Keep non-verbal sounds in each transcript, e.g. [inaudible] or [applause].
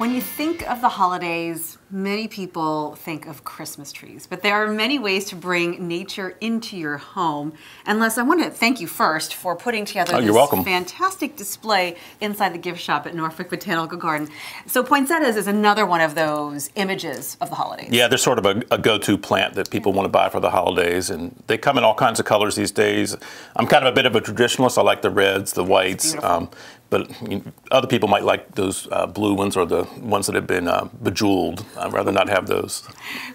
When you think of the holidays, many people think of Christmas trees, but there are many ways to bring nature into your home. And Les, I want to thank you first for putting together Oh, this welcome. fantastic display inside the gift shop at Norfolk Botanical Garden. So poinsettias is another one of those images of the holidays. Yeah, they're sort of a, a go-to plant that people want to buy for the holidays, and they come in all kinds of colors these days. I'm kind of a bit of a traditionalist. I like the reds, the whites, um, but you know, other people might like those uh, blue ones or the ones that have been uh, bejeweled. I'd rather not have those.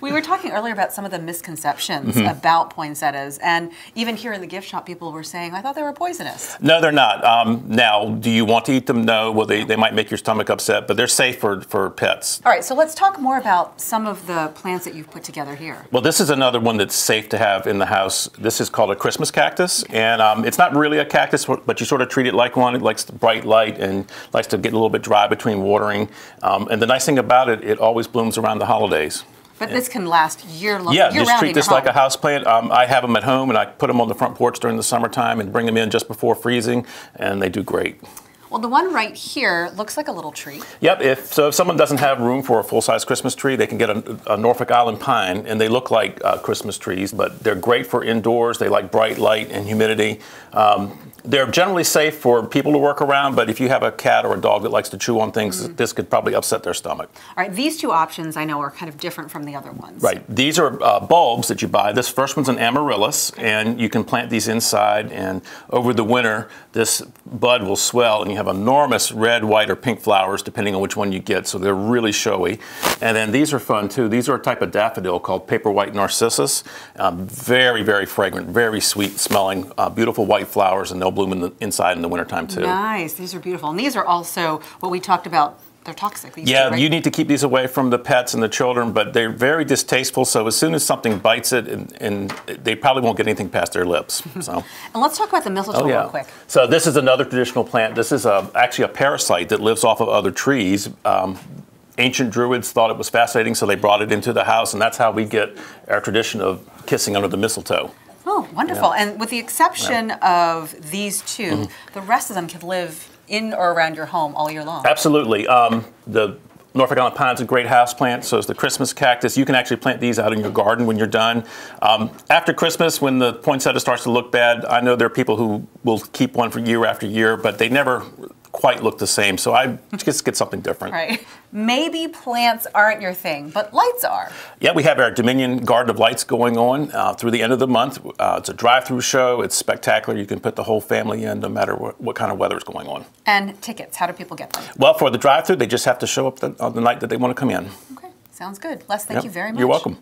We were talking earlier about some of the misconceptions Mm-hmm. about poinsettias, and even here in the gift shop, people were saying, I thought they were poisonous. No, they're not. Um, now, do you want to eat them? No. Well, they, they might make your stomach upset, but they're safe for, for pets. All right, so let's talk more about some of the plants that you've put together here. Well, this is another one that's safe to have in the house. This is called a Christmas cactus, and um, it's not really a cactus, but you sort of treat it like one. It likes the bright light and likes to get a little bit dry between watering. Um, and the nice thing about it, it always blooms around the holidays. But this can last year long. Yeah, year just treat this like a house plant. Um, I have them at home, and I put them on the front porch during the summertime and bring them in just before freezing, and they do great. Well, the one right here looks like a little tree. Yep. If so, if someone doesn't have room for a full-size Christmas tree, they can get a, a Norfolk Island pine, and they look like uh, Christmas trees, but they're great for indoors. They like bright light and humidity. Um, they're generally safe for people to work around, but if you have a cat or a dog that likes to chew on things, this could probably upset their stomach. All right, these two options I know are kind of different from the other ones. Right. These are uh, bulbs that you buy. This first one's an amaryllis, and you can plant these inside. And over the winter, this bud will swell, and you have enormous red, white, or pink flowers, depending on which one you get. So they're really showy. And then these are fun too. These are a type of daffodil called paper white narcissus. Um, very, very fragrant, very sweet smelling, uh, beautiful white flowers, and they'll bloom in the, inside in the wintertime too. Nice. These are beautiful. And these are also what we talked about. They're toxic. These Yeah, two, right? you need to keep these away from the pets and the children, but they're very distasteful. So as soon as something bites it, and, and they probably won't get anything past their lips. So, [laughs] And let's talk about the mistletoe oh yeah. real quick. So this is another traditional plant. This is a, actually a parasite that lives off of other trees. Um, ancient Druids thought it was fascinating, so they brought it into the house, and that's how we get our tradition of kissing under the mistletoe. Oh, wonderful. And with the exception of these 2 Mm-hmm. the rest of them can live in or around your home all year long. Absolutely. Um, the Norfolk Island pine is a great house plant, so is the Christmas cactus. You can actually plant these out in your garden when you're done. Um, after Christmas, when the poinsettia starts to look bad, I know there are people who will keep one for year after year, but they never quite look the same. So I just get something different. Right. Maybe plants aren't your thing, but lights are. Yeah, we have our Dominion Garden of Lights going on uh, through the end of the month. Uh, it's a drive-through show. It's spectacular. You can put the whole family in, no matter what, what kind of weather is going on. And tickets. How do people get them? Well, for the drive-through, they just have to show up the, on the night that they want to come in. Okay. Sounds good. Les, thank Yep. you very much. You're welcome.